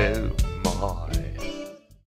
Oh my.